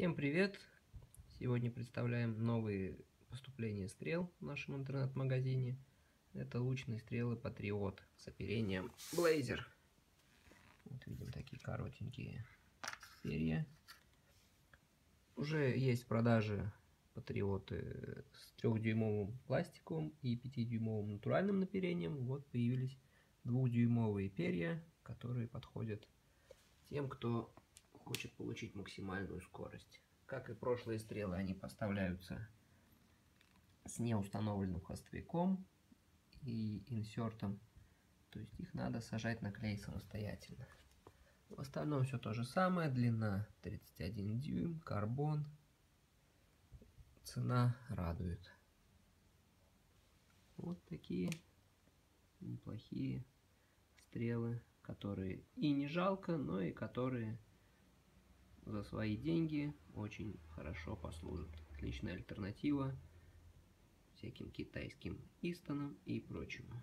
Всем привет! Сегодня представляем новые поступления стрел в нашем интернет-магазине. Это лучные стрелы Патриот с оперением Blazer. Вот видим такие коротенькие перья. Уже есть в продаже Патриоты с трехдюймовым пластиковым и 5-дюймовым натуральным оперением. Вот появились двухдюймовые перья, которые подходят тем, кто хочет получить максимальную скорость. Как и прошлые стрелы, они поставляются с неустановленным хвостовиком и инсертом. То есть их надо сажать на клей самостоятельно. В остальном все то же самое. Длина 31 дюйм, карбон. Цена радует. Вот такие неплохие стрелы, которые и не жалко, но и которые за свои деньги очень хорошо послужит. Отличная альтернатива всяким китайским истонам и прочему.